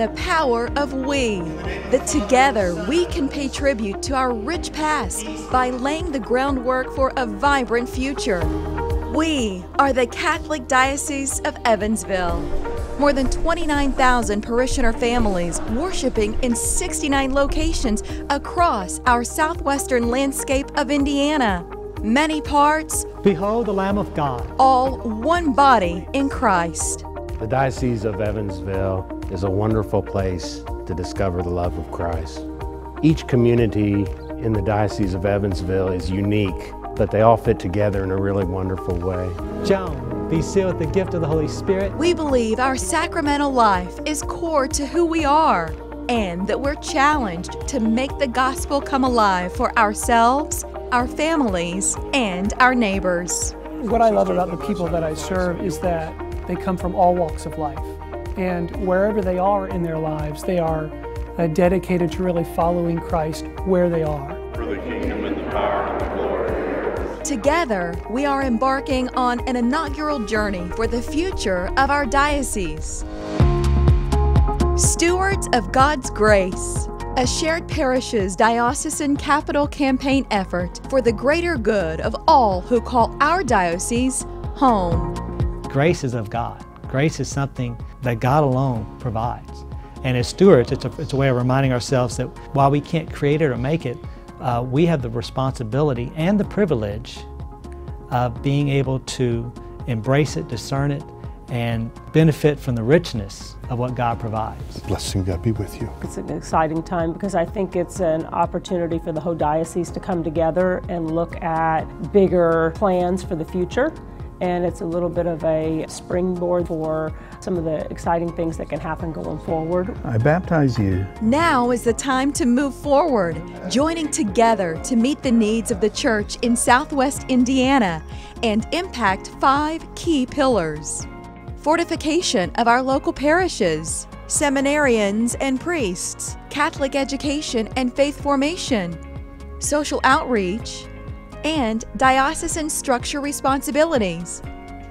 the power of we. That together we can pay tribute to our rich past by laying the groundwork for a vibrant future. We are the Catholic Diocese of Evansville. More than 29,000 parishioner families worshiping in 69 locations across our southwestern landscape of Indiana. Many parts, Behold the Lamb of God. all one body in Christ. The Diocese of Evansville is a wonderful place to discover the love of Christ. Each community in the Diocese of Evansville is unique, but they all fit together in a really wonderful way. Joan, be sealed with the gift of the Holy Spirit. We believe our sacramental life is core to who we are and that we're challenged to make the gospel come alive for ourselves, our families, and our neighbors. What I love about the people that I serve is that they come from all walks of life. And wherever they are in their lives, they are uh, dedicated to really following Christ where they are. for the kingdom and the power and the glory. Together, we are embarking on an inaugural journey for the future of our diocese. Stewards of God's Grace, a shared parishes diocesan capital campaign effort for the greater good of all who call our diocese home. Grace is of God. Grace is something that God alone provides. And as stewards, it's a, it's a way of reminding ourselves that while we can't create it or make it, uh, we have the responsibility and the privilege of being able to embrace it, discern it, and benefit from the richness of what God provides. Blessing God be with you. It's an exciting time because I think it's an opportunity for the whole diocese to come together and look at bigger plans for the future. And it's a little bit of a springboard for some of the exciting things that can happen going forward. I baptize you Now is the time to move forward, joining together to meet the needs of the church in Southwest Indiana and impact five key pillars fortification of our local parishes, seminarians and priests, Catholic education and faith formation, social outreach, and diocesan structure responsibilities.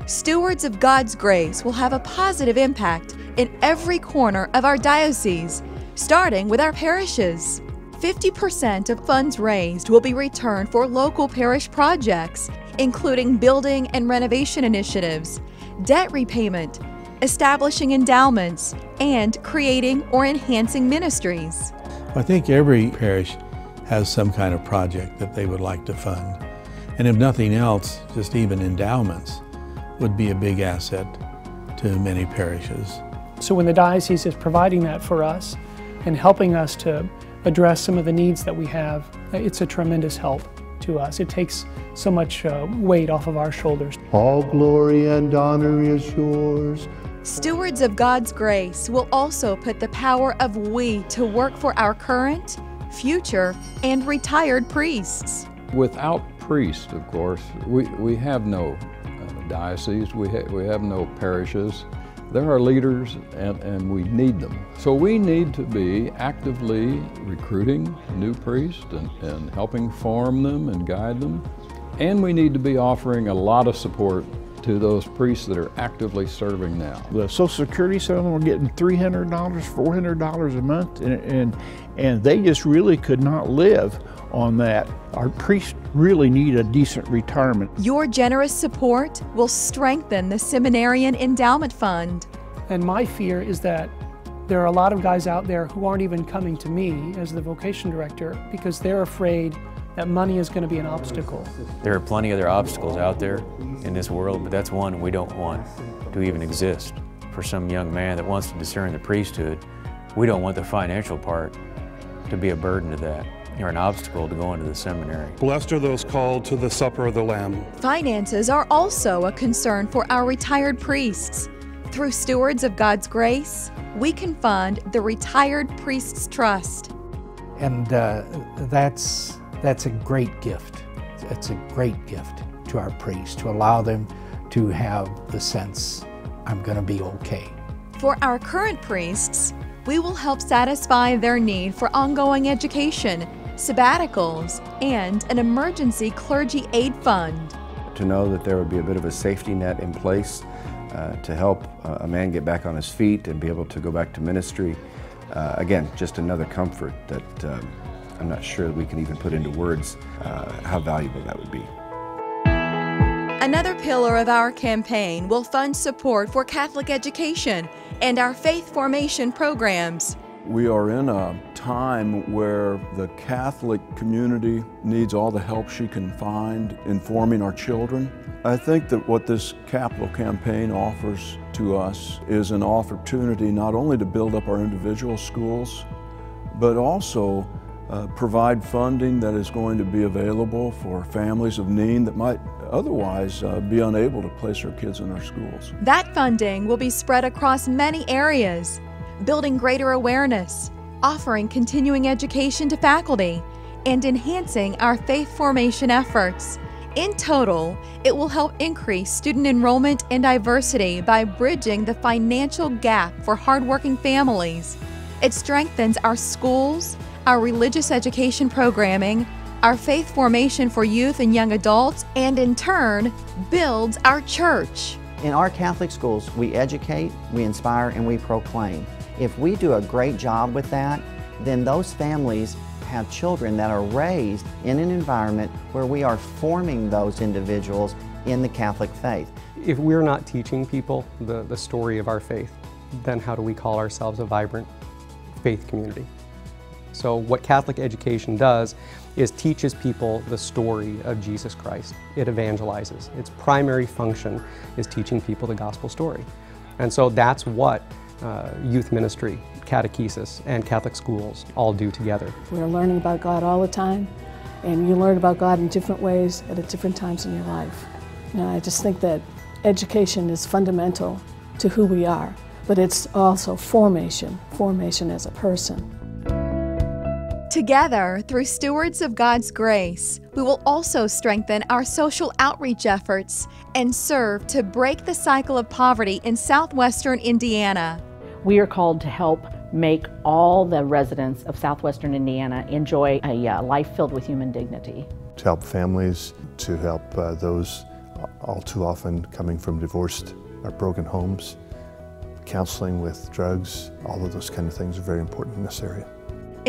Stewards of God's grace will have a positive impact in every corner of our diocese, starting with our parishes. 50% of funds raised will be returned for local parish projects, including building and renovation initiatives, debt repayment, establishing endowments, and creating or enhancing ministries. I think every parish has some kind of project that they would like to fund. And if nothing else, just even endowments would be a big asset to many parishes. So when the diocese is providing that for us and helping us to address some of the needs that we have, it's a tremendous help to us. It takes so much uh, weight off of our shoulders. All glory and honor is yours. Stewards of God's grace will also put the power of we to work for our current, future, and retired priests. Without priests, of course, we, we have no uh, diocese, we, ha- we have no parishes. They're our leaders and, and we need them. So we need to be actively recruiting new priests and, and helping form them and guide them. And we need to be offering a lot of support to those priests that are actively serving now. The Social Security, some of them were getting $300, $400 a month, and, and, and they just really could not live on that. Our priests really need a decent retirement. Your generous support will strengthen the Seminarian Endowment Fund. And my fear is that there are a lot of guys out there who aren't even coming to me as the vocation director because they're afraid that money is going to be an obstacle. There are plenty other obstacles out there in this world, but that's one we don't want to even exist. For some young man that wants to discern the priesthood, we don't want the financial part to be a burden to that or an obstacle to going to the seminary. Blessed are those called to the supper of the Lamb. Finances are also a concern for our retired priests. Through Stewards of God's Grace, we can fund the Retired Priests Trust. And uh, that's, that's a great gift. It's a great gift to our priests to allow them to have the sense, I'm going to be okay. For our current priests, we will help satisfy their need for ongoing education, sabbaticals, and an emergency clergy aid fund. To know that there would be a bit of a safety net in place uh, to help uh, a man get back on his feet and be able to go back to ministry uh, again, just another comfort that um, I'm not sure that we can even put into words uh, how valuable that would be. Another pillar of our campaign will fund support for Catholic education and our faith formation programs. We are in a time where the Catholic community needs all the help she can find in forming our children. I think that what this capital campaign offers to us is an opportunity not only to build up our individual schools, but also uh, provide funding that is going to be available for families of need that might otherwise uh, be unable to place their kids in our schools. That funding will be spread across many areas, building greater awareness, offering continuing education to faculty, and enhancing our faith formation efforts. In total, it will help increase student enrollment and diversity by bridging the financial gap for hardworking families. It strengthens our schools, our religious education programming, our faith formation for youth and young adults, and in turn, builds our church. In our Catholic schools, we educate, we inspire, and we proclaim. If we do a great job with that, then those families have children that are raised in an environment where we are forming those individuals in the Catholic faith. If we're not teaching people the, the story of our faith, then how do we call ourselves a vibrant faith community? So what Catholic education does is teaches people the story of Jesus Christ. It evangelizes. Its primary function is teaching people the gospel story. And so that's what uh, youth ministry, catechesis, and Catholic schools all do together. We're learning about God all the time, and you learn about God in different ways at different times in your life. And I just think that education is fundamental to who we are, but it's also formation, formation as a person. Together, through stewards of God's grace, we will also strengthen our social outreach efforts and serve to break the cycle of poverty in southwestern Indiana. We are called to help make all the residents of southwestern Indiana enjoy a uh, life filled with human dignity. To help families, to help uh, those all too often coming from divorced or broken homes, counseling with drugs, all of those kind of things are very important in this area.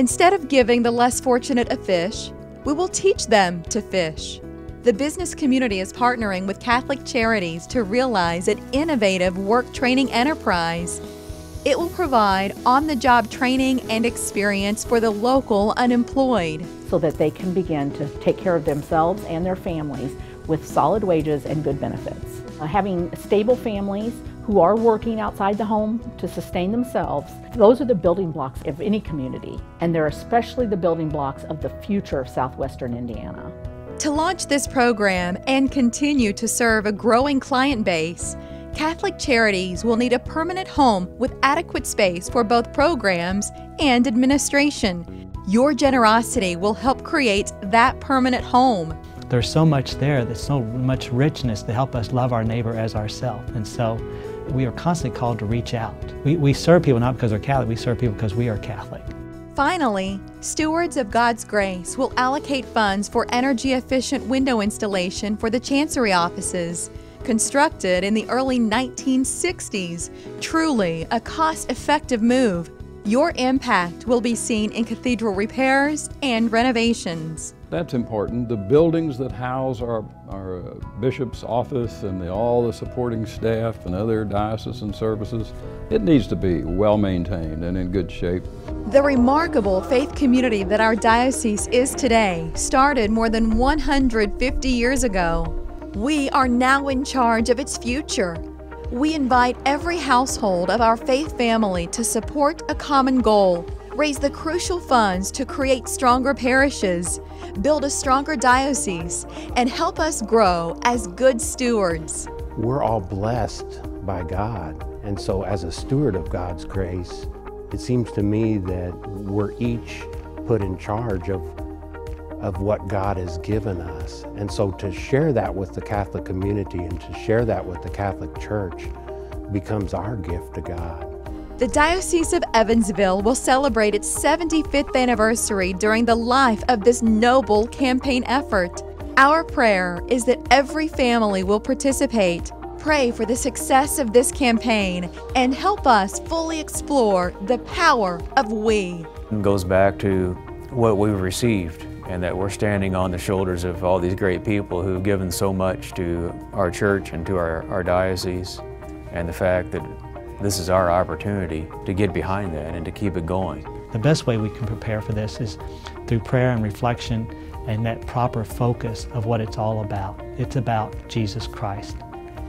Instead of giving the less fortunate a fish, we will teach them to fish. The business community is partnering with Catholic Charities to realize an innovative work training enterprise. It will provide on the job training and experience for the local unemployed so that they can begin to take care of themselves and their families with solid wages and good benefits. Uh, having stable families who are working outside the home to sustain themselves, those are the building blocks of any community, and they're especially the building blocks of the future of southwestern Indiana. To launch this program and continue to serve a growing client base, Catholic Charities will need a permanent home with adequate space for both programs and administration. Your generosity will help create that permanent home. There's so much there, there's so much richness to help us love our neighbor as ourselves. And so we are constantly called to reach out. We, we serve people not because they're Catholic, we serve people because we are Catholic. Finally, stewards of God's grace will allocate funds for energy efficient window installation for the Chancery offices. Constructed in the early 1960s, truly a cost effective move. Your impact will be seen in cathedral repairs and renovations. That's important. The buildings that house our, our uh, bishop's office and the, all the supporting staff and other diocesan services, it needs to be well maintained and in good shape. The remarkable faith community that our diocese is today started more than 150 years ago. We are now in charge of its future. We invite every household of our faith family to support a common goal raise the crucial funds to create stronger parishes, build a stronger diocese, and help us grow as good stewards. We're all blessed by God. And so, as a steward of God's grace, it seems to me that we're each put in charge of, of what God has given us. And so, to share that with the Catholic community and to share that with the Catholic Church becomes our gift to God. The Diocese of Evansville will celebrate its 75th anniversary during the life of this noble campaign effort. Our prayer is that every family will participate, pray for the success of this campaign and help us fully explore the power of we. It goes back to what we've received and that we're standing on the shoulders of all these great people who've given so much to our church and to our, our diocese and the fact that this is our opportunity to get behind that and to keep it going. The best way we can prepare for this is through prayer and reflection and that proper focus of what it's all about. It's about Jesus Christ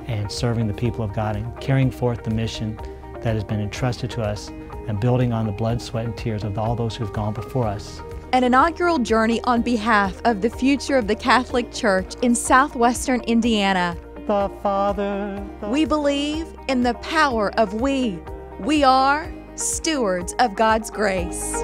and serving the people of God and carrying forth the mission that has been entrusted to us and building on the blood, sweat, and tears of all those who've gone before us. An inaugural journey on behalf of the future of the Catholic Church in southwestern Indiana. The Father. The we believe in the power of we. We are stewards of God's grace.